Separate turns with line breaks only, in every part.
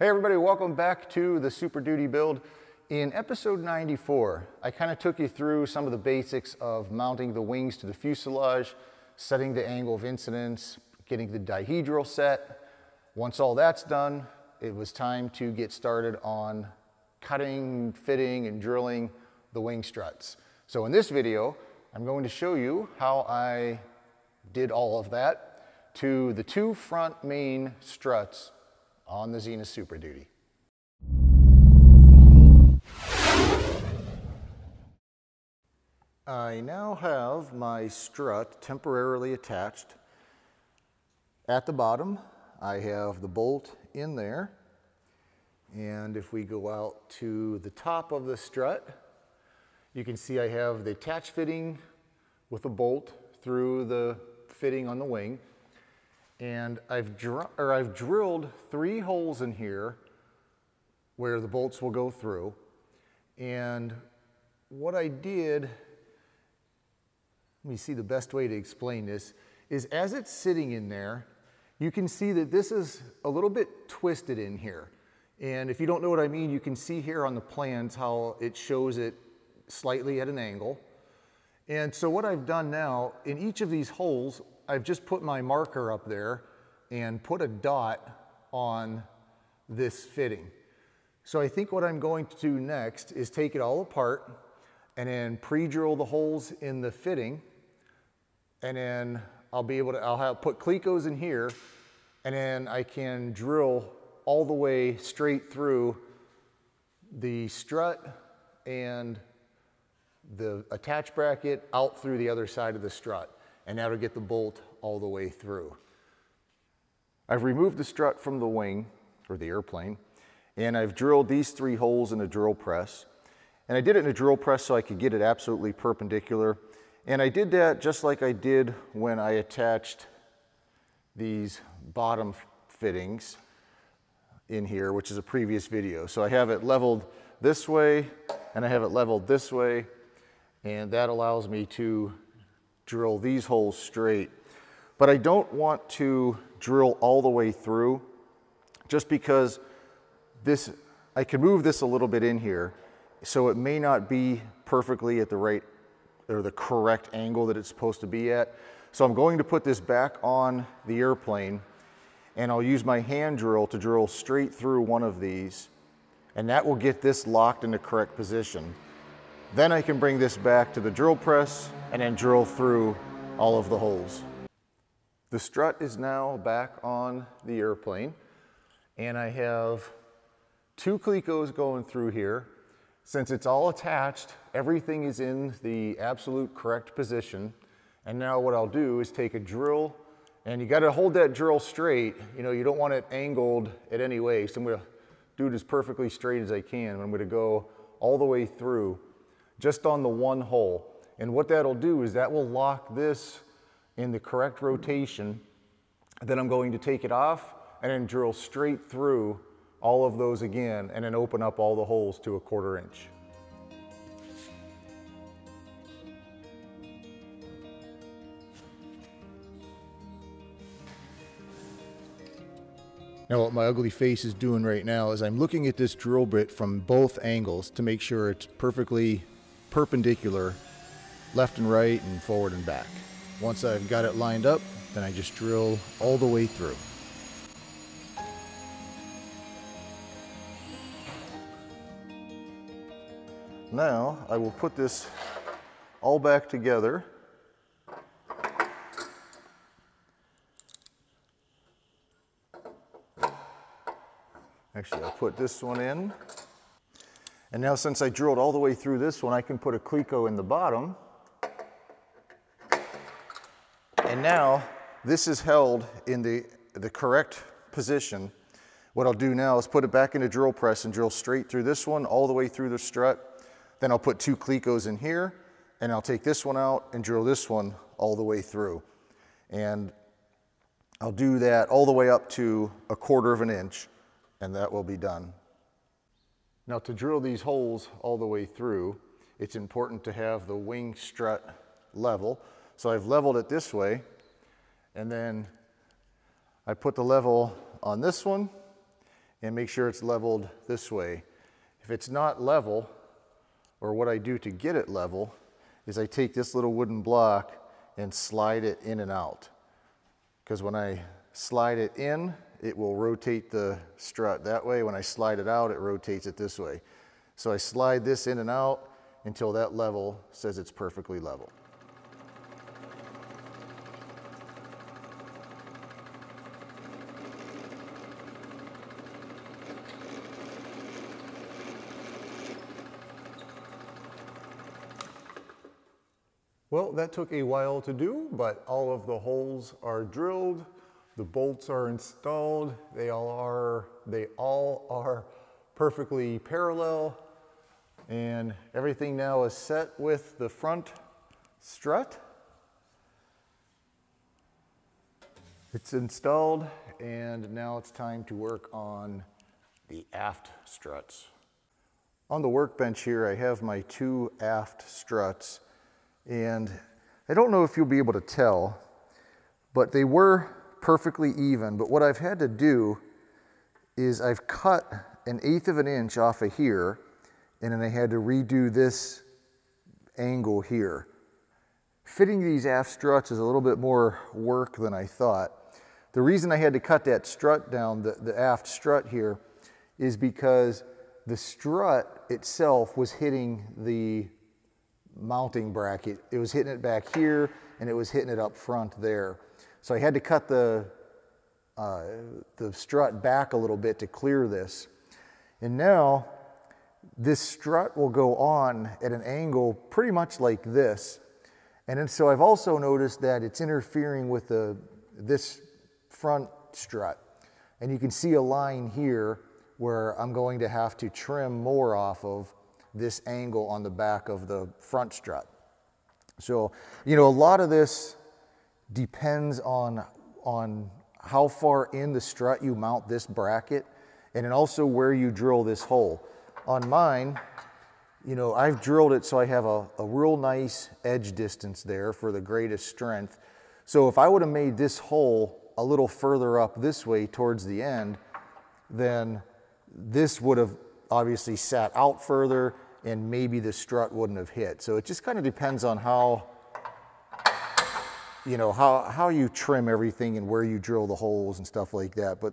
Hey everybody, welcome back to the Super Duty build. In episode 94, I kind of took you through some of the basics of mounting the wings to the fuselage, setting the angle of incidence, getting the dihedral set. Once all that's done, it was time to get started on cutting, fitting, and drilling the wing struts. So in this video, I'm going to show you how I did all of that to the two front main struts on the Zenith Super Duty. I now have my strut temporarily attached. At the bottom, I have the bolt in there. And if we go out to the top of the strut, you can see I have the attach fitting with a bolt through the fitting on the wing and I've, or I've drilled three holes in here where the bolts will go through. And what I did, let me see the best way to explain this, is as it's sitting in there, you can see that this is a little bit twisted in here. And if you don't know what I mean, you can see here on the plans how it shows it slightly at an angle. And so what I've done now, in each of these holes, I've just put my marker up there and put a dot on this fitting. So I think what I'm going to do next is take it all apart and then pre-drill the holes in the fitting and then I'll be able to, I'll have put clecos in here and then I can drill all the way straight through the strut and the attach bracket out through the other side of the strut and to get the bolt all the way through. I've removed the strut from the wing, or the airplane, and I've drilled these three holes in a drill press. And I did it in a drill press so I could get it absolutely perpendicular. And I did that just like I did when I attached these bottom fittings in here, which is a previous video. So I have it leveled this way, and I have it leveled this way, and that allows me to drill these holes straight. But I don't want to drill all the way through just because this, I can move this a little bit in here so it may not be perfectly at the right or the correct angle that it's supposed to be at. So I'm going to put this back on the airplane and I'll use my hand drill to drill straight through one of these and that will get this locked in the correct position. Then I can bring this back to the drill press and then drill through all of the holes. The strut is now back on the airplane and I have two clecos going through here. Since it's all attached, everything is in the absolute correct position. And now what I'll do is take a drill and you gotta hold that drill straight. You know, you don't want it angled at any way. So I'm gonna do it as perfectly straight as I can. I'm gonna go all the way through just on the one hole. And what that'll do is that will lock this in the correct rotation. Then I'm going to take it off and then drill straight through all of those again and then open up all the holes to a quarter inch. Now what my ugly face is doing right now is I'm looking at this drill bit from both angles to make sure it's perfectly perpendicular left and right and forward and back. Once I've got it lined up, then I just drill all the way through. Now I will put this all back together. Actually, I'll put this one in. And now since I drilled all the way through this one, I can put a cleco in the bottom. And now this is held in the, the correct position. What I'll do now is put it back in the drill press and drill straight through this one all the way through the strut. Then I'll put two clecos in here and I'll take this one out and drill this one all the way through. And I'll do that all the way up to a quarter of an inch and that will be done. Now to drill these holes all the way through, it's important to have the wing strut level. So I've leveled it this way, and then I put the level on this one, and make sure it's leveled this way. If it's not level, or what I do to get it level, is I take this little wooden block and slide it in and out. Because when I slide it in, it will rotate the strut that way. When I slide it out, it rotates it this way. So I slide this in and out until that level says it's perfectly level. Well, that took a while to do, but all of the holes are drilled, the bolts are installed, they all are, they all are perfectly parallel, and everything now is set with the front strut. It's installed, and now it's time to work on the aft struts. On the workbench here, I have my two aft struts and I don't know if you'll be able to tell, but they were perfectly even. But what I've had to do is I've cut an eighth of an inch off of here, and then I had to redo this angle here. Fitting these aft struts is a little bit more work than I thought. The reason I had to cut that strut down, the, the aft strut here, is because the strut itself was hitting the mounting bracket. It was hitting it back here and it was hitting it up front there. So I had to cut the, uh, the strut back a little bit to clear this. And now this strut will go on at an angle pretty much like this. And then, so I've also noticed that it's interfering with the, this front strut. And you can see a line here where I'm going to have to trim more off of this angle on the back of the front strut. So, you know, a lot of this depends on, on how far in the strut you mount this bracket and then also where you drill this hole. On mine, you know, I've drilled it so I have a, a real nice edge distance there for the greatest strength. So if I would have made this hole a little further up this way towards the end, then this would have obviously sat out further and maybe the strut wouldn't have hit. So it just kind of depends on how, you know, how, how you trim everything and where you drill the holes and stuff like that. But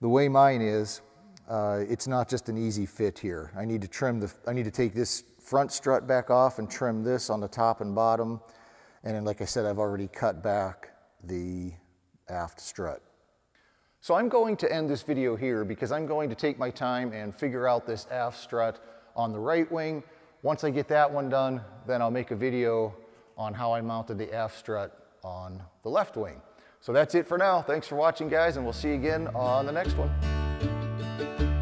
the way mine is, uh, it's not just an easy fit here. I need to trim the, I need to take this front strut back off and trim this on the top and bottom. And then, like I said, I've already cut back the aft strut. So I'm going to end this video here because I'm going to take my time and figure out this aft strut on the right wing. Once I get that one done, then I'll make a video on how I mounted the aft strut on the left wing. So that's it for now. Thanks for watching guys and we'll see you again on the next one.